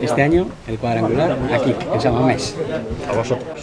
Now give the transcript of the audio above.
Este año el cuadrangular aquí, en San Mamés. A vosotros.